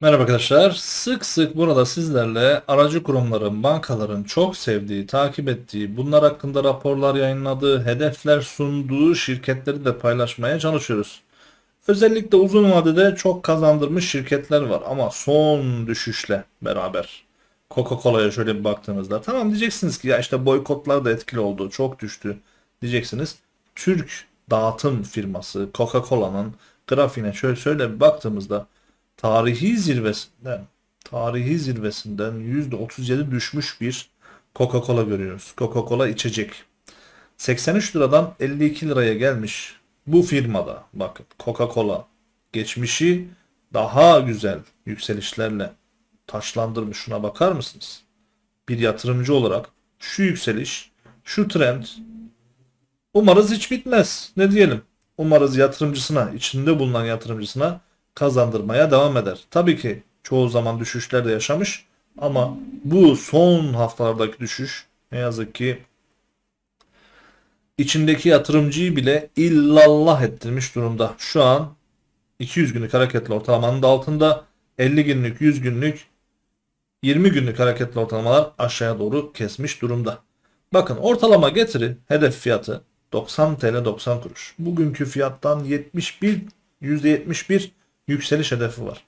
Merhaba arkadaşlar. Sık sık burada sizlerle aracı kurumların, bankaların çok sevdiği, takip ettiği, bunlar hakkında raporlar yayınladığı, hedefler sunduğu şirketleri de paylaşmaya çalışıyoruz. Özellikle uzun vadede çok kazandırmış şirketler var ama son düşüşle beraber. Coca-Cola'ya şöyle bir baktığınızda tamam diyeceksiniz ki ya işte boykotlar da etkili oldu, çok düştü diyeceksiniz. Türk dağıtım firması Coca-Cola'nın grafiğine şöyle şöyle bir baktığımızda tarihi zirvesinden tarihi zirvesinden %37 düşmüş bir Coca-Cola görüyoruz. Coca-Cola içecek. 83 liradan 52 liraya gelmiş. Bu firmada bakın Coca-Cola geçmişi daha güzel yükselişlerle taşlandırmış. Şuna bakar mısınız? Bir yatırımcı olarak şu yükseliş, şu trend umarız hiç bitmez. Ne diyelim? Umarız yatırımcısına, içinde bulunan yatırımcısına kazandırmaya devam eder. Tabii ki çoğu zaman düşüşler de yaşamış ama bu son haftalardaki düşüş ne yazık ki içindeki yatırımcıyı bile illallah ettirmiş durumda. Şu an 200 günlük hareketli ortalamanın da altında 50 günlük 100 günlük 20 günlük hareketli ortalamalar aşağıya doğru kesmiş durumda. Bakın ortalama getiri hedef fiyatı 90 TL 90 kuruş. Bugünkü fiyattan 71 %71 yükseliş hedefi var.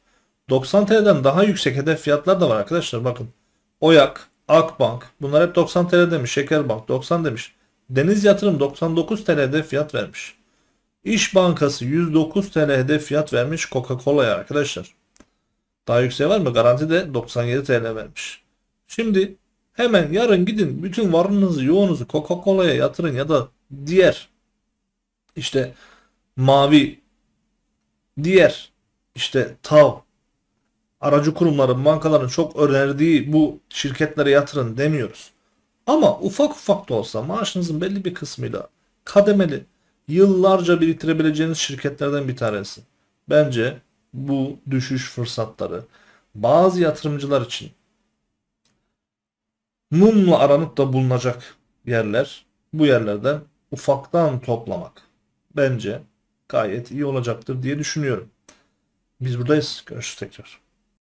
90 TL'den daha yüksek hedef fiyatlar da var arkadaşlar bakın. Oyak, Akbank bunlar hep 90 TL demiş. Şekerbank 90 demiş. Deniz Yatırım 99 TL hedef fiyat vermiş. İş Bankası 109 TL hedef fiyat vermiş Coca-Cola'ya arkadaşlar. Daha yüksek var mı? Garanti de 97 TL vermiş. Şimdi hemen yarın gidin bütün varlığınızı yoğunuzu Coca-Cola'ya yatırın ya da diğer işte mavi diğer işte TAV aracı kurumların, bankaların çok önerdiği bu şirketlere yatırın demiyoruz. Ama ufak ufak da olsa maaşınızın belli bir kısmıyla kademeli yıllarca biriktirebileceğiniz şirketlerden bir tanesi. Bence bu düşüş fırsatları bazı yatırımcılar için mumla aranıp da bulunacak yerler. Bu yerlerden ufaktan toplamak bence gayet iyi olacaktır diye düşünüyorum. Biz buradayız. Görüşürüz tekrar.